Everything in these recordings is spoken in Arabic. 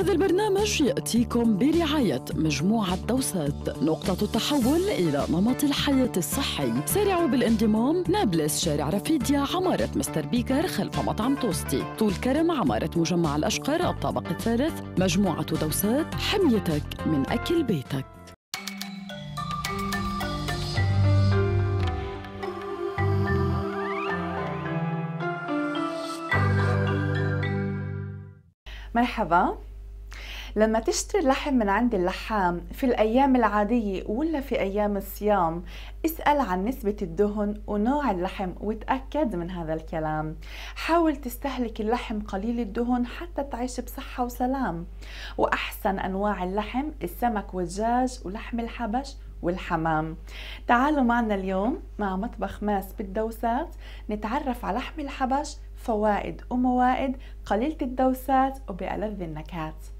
هذا البرنامج يأتيكم برعاية مجموعة دوسات نقطة التحول إلى نمط الحياة الصحي. سارعوا بالانضمام نابلس شارع رفيديا عمارة مستر بيكر خلف مطعم توستي. طول كرم عمارة مجمع الأشقر الطابق الثالث. مجموعة دوسات حميتك من أكل بيتك. مرحبا. لما تشتري اللحم من عند اللحام في الأيام العادية ولا في أيام الصيام اسأل عن نسبة الدهن ونوع اللحم وتأكد من هذا الكلام. حاول تستهلك اللحم قليل الدهن حتى تعيش بصحة وسلام. وأحسن أنواع اللحم السمك والدجاج ولحم الحبش والحمام. تعالوا معنا اليوم مع مطبخ ماس بالدوسات. نتعرف على لحم الحبش فوائد وموائد قليلة الدوسات وبألذ النكهات.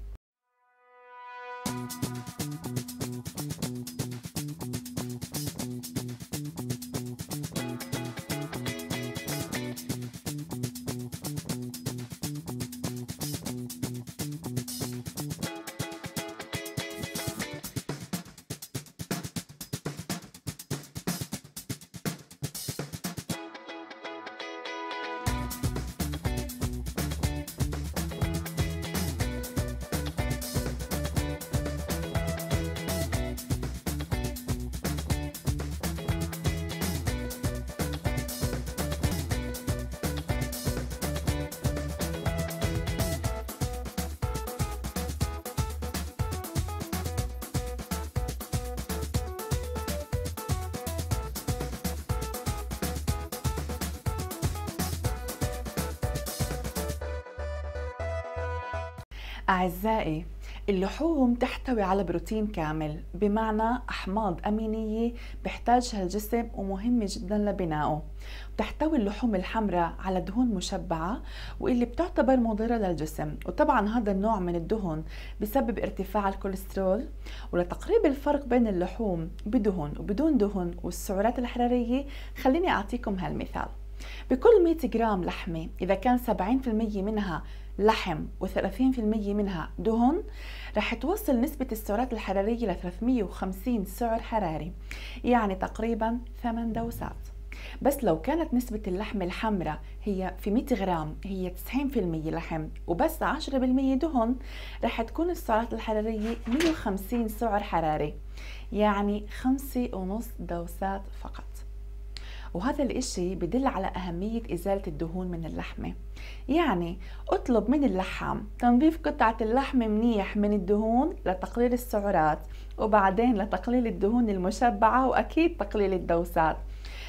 أعزائي اللحوم تحتوي على بروتين كامل بمعنى أحماض أمينية بيحتاجها الجسم ومهمة جدا لبنائه. بتحتوي اللحوم الحمراء على دهون مشبعة واللي بتعتبر مضرة للجسم وطبعا هذا النوع من الدهن بسبب ارتفاع الكوليسترول ولتقريب الفرق بين اللحوم بدهن وبدون دهن والسعرات الحرارية خليني أعطيكم هالمثال. بكل 100 جرام لحمة إذا كان 70% منها لحم و30% منها دهن رح توصل نسبة السعرات الحرارية ل 350 سعر حراري يعني تقريبا 8 دوسات. بس لو كانت نسبة اللحم الحمراء هي في 100 غرام هي 90% لحم وبس 10% دهن رح تكون السعرات الحرارية 150 سعر حراري يعني خمسة ونص دوسات فقط. وهذا الإشي بدل على أهمية إزالة الدهون من اللحمة. يعني أطلب من اللحام تنظيف قطعة اللحم منيح من الدهون لتقليل السعرات وبعدين لتقليل الدهون المشبعة وأكيد تقليل الدوسات.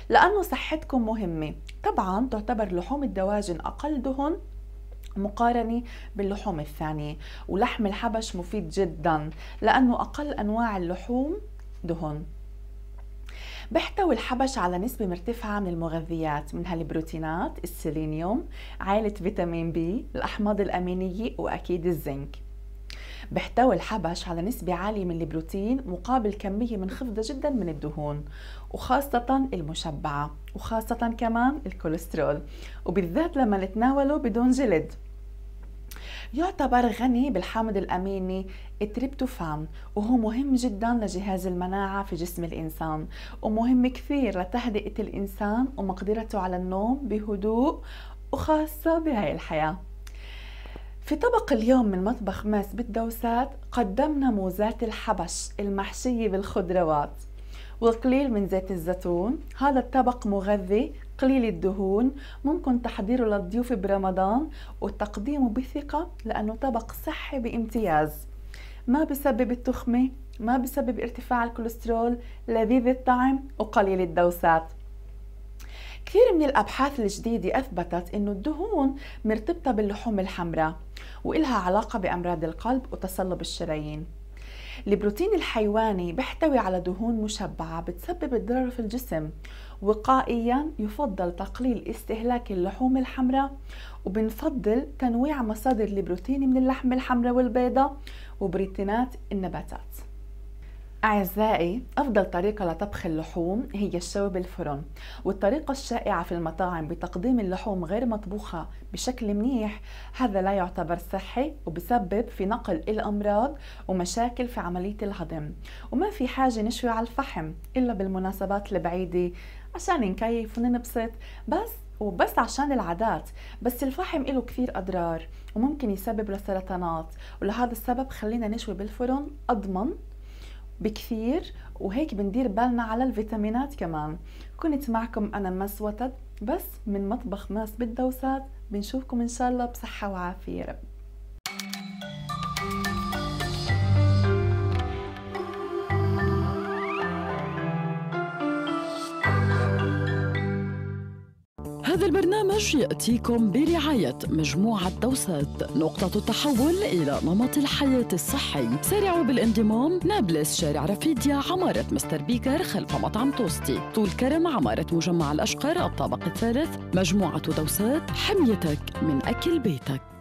لأنه صحتكم مهمة. طبعا تعتبر لحوم الدواجن أقل دهن مقارنة باللحوم الثانية. ولحم الحبش مفيد جدا لأنه أقل أنواع اللحوم دهن بيحتوي الحبش على نسبة مرتفعة من المغذيات منها البروتينات السيلينيوم عائلة فيتامين B الأحماض الأمينية وأكيد الزنك. بيحتوي الحبش على نسبة عالية من البروتين مقابل كمية منخفضة جدا من الدهون وخاصة المشبعة وخاصة كمان الكوليسترول. وبالذات لما نتناوله بدون جلد. يعتبر غني بالحامض الأميني التريبتوفان وهو مهم جدا لجهاز المناعة في جسم الإنسان. ومهم كثير لتهدئة الإنسان ومقدرته على النوم بهدوء وخاصة بهاي الحياة. في طبق اليوم من مطبخ ماس بالدوسات قدمنا موزات الحبش المحشية بالخضروات. والقليل من زيت الزيتون. هذا الطبق مغذي قليل الدهون ممكن تحضيره للضيوف برمضان وتقديمه بثقة لأنه طبق صحي بامتياز. ما بسبب التخمة ما بسبب ارتفاع الكوليسترول لذيذ الطعم وقليل الدوسات. كثير من الأبحاث الجديدة أثبتت أنه الدهون مرتبطة باللحوم الحمراء وإلها علاقة بأمراض القلب وتصلب الشرايين. البروتين الحيواني بيحتوي على دهون مشبعة بتسبب الضرر في الجسم. وقائيا يفضل تقليل استهلاك اللحوم الحمراء وبنفضل تنويع مصادر البروتين من اللحم الحمراء والبيضاء وبروتينات النباتات. أعزائي أفضل طريقة لطبخ اللحوم هي الشوي بالفرن والطريقة الشائعة في المطاعم بتقديم اللحوم غير مطبوخة بشكل منيح. هذا لا يعتبر صحي وبسبب في نقل الأمراض ومشاكل في عملية الهضم. وما في حاجة نشوي على الفحم إلا بالمناسبات البعيدة عشان نكيف وننبسط. بس وبس عشان العادات بس الفحم له كثير أضرار وممكن يسبب لسرطانات ولهذا السبب خلينا نشوي بالفرن أضمن بكثير وهيك بندير بالنا على الفيتامينات كمان. كنت معكم أنا مس وتد بس من مطبخ ماس بالدوسات. بنشوفكم إن شاء الله بصحة وعافية رب. هذا البرنامج يأتيكم برعاية مجموعة دوسات نقطة التحول إلى نمط الحياة الصحي. سارعوا بالانضمام. نابلس شارع رفيديا عمارة مستر بيكر خلف مطعم توستي. طول كرم عمارة مجمع الأشقر الطابق الثالث. مجموعة دوسات حميتك من أكل بيتك.